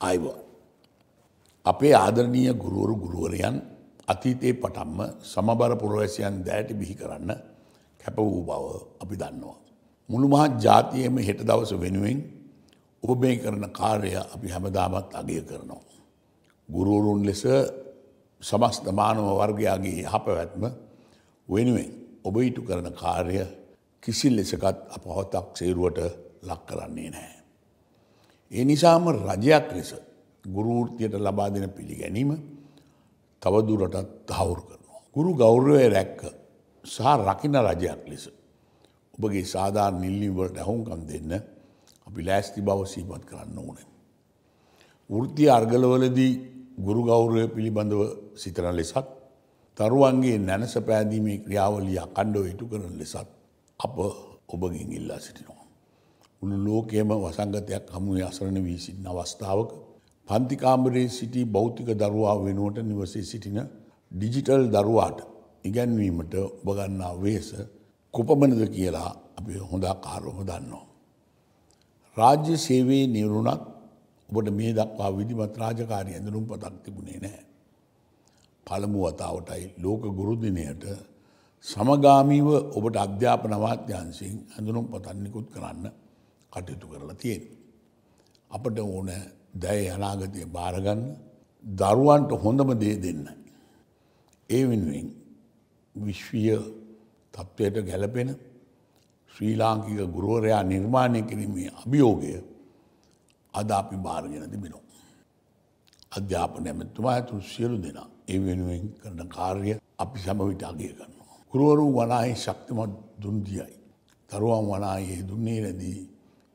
අයිවා. අපේ ආදරණීය ගුරුවරු ගුරුවරයන් අතීතයේ පටන්ම සමබර පුරවැසියන් දෑට බිහි කරන්න කැප වූ බව අපි දන්නවා. මුළු මහත් ජාතියම හෙට දවස වෙනුවෙන් ඔබ මේ කරන කාර්ය අපි හැමදාමත් අගය කරනවා. ගුරුවරුන් ලෙස සමස්ත මානව වර්ගයාගේ යහපැවැත්ම වෙනුවෙන් ඔබ ඉටු කරන කාර්ය කිසි ලෙසකත් අපහොතක් සේරුවට ලක් කරන්නේ නැහැ. ඒ නිසාම රජයක් ලෙස ගුරුෘතියට ලබා දෙන පිළිගැනීම තවදුරටත් තහවුරු කරනවා. ගුරු ගෞරවය රැක්ක සහ රකින රජයක් ලෙස. ඔබගේ සාධාර නිල්ලිවලට ඇහුම්කම් දෙන්න අපි ලෑස්ති බව සීපත් කරන්න ඕනේ. වෘත්තිය අර්ගලවලදී ගුරු ගෞරවය පිළිබඳව සිතන ලෙසත් තරුවන්ගේ නැනස පෑදීමේ ක්‍රියාවලිය අකණ්ඩව ඉටු කරන ලෙසත් අප ඔබගින් ඉල්ලා සිටිනවා. උළු ලෝකයම වසංගතයක් හමුවේ අසරණ වී සිටින අවස්ථාවක පන්තිකාමරයේ සිටි භෞතික දරුවා වෙනුවට නිවසේ සිටින ඩිජිටල් දරුවාට ඉගැන්වීමට ඔබගන්නා වේස කුපමණද කියලා අපි හොඳා කාරොම දන්නවා. රාජ්‍ය සේවයේ නිවරුණත් ඔබට මේ දක්වා විදිමත් රාජකාරය ඇඳනුම් පතක් තිබුණේ නෑ. පළමු වතාවටයි ලෝක ගුරුදිනයට සමගාමීව ඔබට අධ්‍යාපන අමාත්‍යන්සින් ඇඳනුම් පතන්නිකුත් කරන්න කටයුතු කරලා තියෙන. අපට ඕන දැය අනාගතය භාරගන්න දරුවන්ට හොඳම දේ දෙන්න. ඒ වෙනුවෙන් විශ්වීය තත්ත්වයට ගැලපෙන ශ්‍රී ලාංකික ගුරුවරයා නිර්මාණය කිරීමේ අභියෝගය අද අපි භාරගෙන තිබෙනවා. අධ්‍යාපන ඇමතුමා ඇතුළු සියලු දෙනා ඒ වෙනුවෙන් කරන කාර්ය අපි සැමවිට අගය කරනවා. ගුරුවරු වනාහි ශක්තිමත් දුන්දියයි. දරුවන් වනායේ දුන්නේ නැදී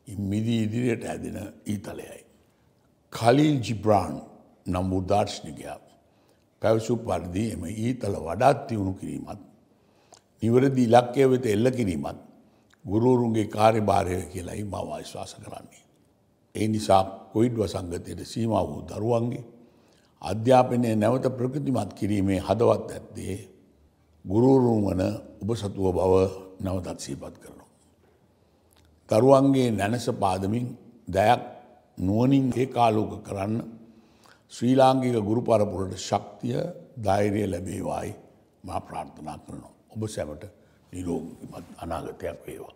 මිදී ඉදිරියට ඇදෙන ඊතලයයි. කලිල් ජිබ්‍රාන් නම් උදාර්ශනිකයා පැවසු පරිදි එම ඊතල වඩාත් තියුණු කිරීමත් නිවරදි ඉලක්කය වෙත එල්ල කිරීමත් ගුරුවරුන්ගේ කාර්යභාරය කියලයි මව විශ්වාස කරන්නේ. ඒ නිසා කොයිඩ් වසංගතයට සීම වූ දරුවන්ගේ අධ්‍යාපනය නැවත ප්‍රකෘතිමත් කිරීමේ හදවත් ඇත්තේ ගුරුවරුන් වන ඔබ සතුව බව නැවතත් සීපත් කරනවා. දරුවන්ගේ නැනස පාදමින් දැයක් නුවනින් ඒ කාලෝක කරන්න ශ්‍රී ලාංකික ගුරු පරපුරට ශක්තිය ධෛරය ලැබේවායි මා ප්‍රාර්ථනා කරනවා. ඔබ සැමට නිරෝගමත් අනාගතයක් වේවා.